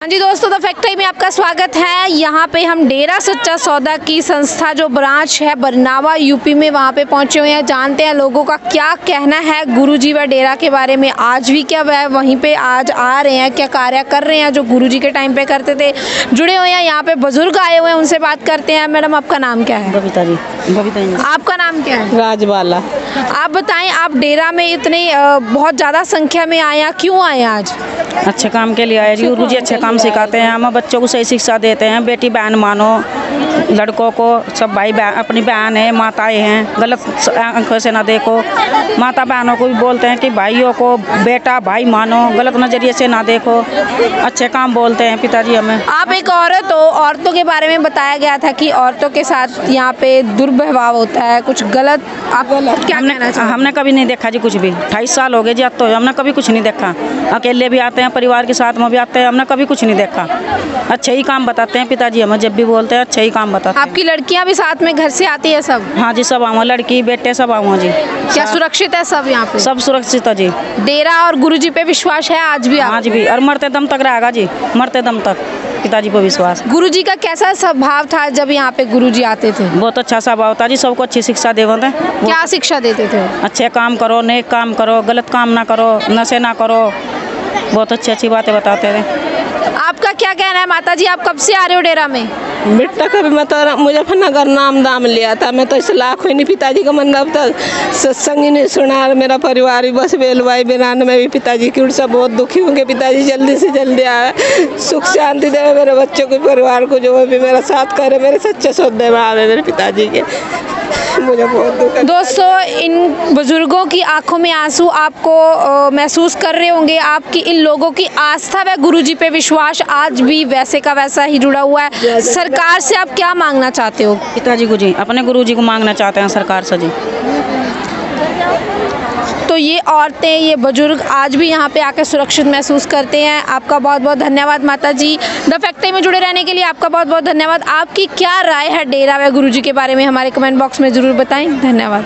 हाँ जी दोस्तों the factory में आपका स्वागत है। यहाँ पे हम डेरा सच्चा सौदा की संस्था जो ब्रांच है बरनावा यूपी में वहाँ पे पहुँचे हुए हैं। जानते हैं लोगों का क्या कहना है गुरुजी व डेरा के बारे में? आज भी क्या वह वहीं पे आज आ रहे हैं? क्या कार्य कर रहे हैं जो गुरुजी के टाइम पे करते थे? जुड़े हुए हैं यहाँ पे बुज़ुर्ग आए हुए हैं उनसे बात करते हैं। मैडम आपका नाम क्या है? बबीता जी। बबीता जी। आपका नाम क्या है? राजबाला। आप बताएँ, आप डेरा में इतने बहुत ज़्यादा संख्या में आए हैं, क्यों आए आज? अच्छे काम के लिए आए जी गुरु जी अच्छे काम सिखाते हैं। हम बच्चों को सही शिक्षा देते हैं। बेटी बहन मानो लड़कों को सब भाई बहन अपनी बहन है माताएँ हैं गलत आँखों से ना देखो। माता बहनों को भी बोलते हैं कि भाइयों को बेटा भाई मानो गलत नज़रिए से ना देखो। अच्छे काम बोलते हैं पिताजी हमें। आप एक औरत हो औरतों के बारे में बताया गया था कि औरतों के साथ यहाँ पे दुर्व्यवहार होता है कुछ गलत आप क्या हमने हमने कभी नहीं देखा जी कुछ भी। अट्ठाईस साल हो गए जी अब तो हमने कभी कुछ नहीं देखा। अकेले भी आते हैं परिवार के साथ में भी आते हैं हमने कभी कुछ नहीं देखा। अच्छे ही काम बताते हैं पिताजी हमें जब भी बोलते हैं अच्छे ही काम बताते आपकी लड़कियाँ भी साथ में घर से आती है सब? हाँ जी सब आऊँ लड़की बेटे सब आऊँ जी। क्या सुरक्षित है सब यहाँ पे? सब सुरक्षित है जी। डेरा और गुरुजी पे विश्वास है आज भी आज भी और मरते दम तक रहेगा जी। मरते दम तक पिताजी पर विश्वास। गुरुजी का कैसा स्वभाव था जब यहाँ पे गुरु जी आते थे? बहुत अच्छा स्वभाव था जी। सबको अच्छी शिक्षा देवते हैं। क्या शिक्षा देते थे? अच्छे काम करो नेक काम करो गलत काम ना करो नशे ना करो। बहुत अच्छी अच्छी बातें बताते थे। आपका क्या कहना है माता जी आप कब से आ रहे हो डेरा में? बेटा कभी मतलब मुजफ्फरनगर नाम दाम लिया था। मैं तो इस लाख हुई नहीं पिताजी का मंडप तक सत्संग ही नहीं सुना। मेरा परिवार भी बस बेलवाई बिरान में भी पिताजी की उड़ से बहुत दुखी होंगे पिताजी जल्दी से जल्दी आए। सुख शांति देवे मेरे बच्चों को परिवार को जो भी मेरा साथ करे मेरे सच्चे सौदे में आवे मेरे पिताजी के। मुझे बहुत दुख दोस्तों इन बुज़ुर्गों की आँखों में आँसू आपको महसूस कर रहे होंगे। आपकी इन लोगों की आस्था व गुरुजी पे विश्वास आज भी वैसे का वैसा ही जुड़ा हुआ है। सरकार से आप क्या मांगना चाहते हो? पिताजी को जी अपने गुरु जी को मांगना चाहते हैं सरकार से जी। तो ये औरतें ये बुज़ुर्ग आज भी यहाँ पे आकर सुरक्षित महसूस करते हैं। आपका बहुत बहुत धन्यवाद माता जी द फैक्ट्री में जुड़े रहने के लिए आपका बहुत बहुत धन्यवाद। आपकी क्या राय है डेरा व गुरु जी के बारे में? हमारे कमेंट बॉक्स में ज़रूर बताएँ। धन्यवाद।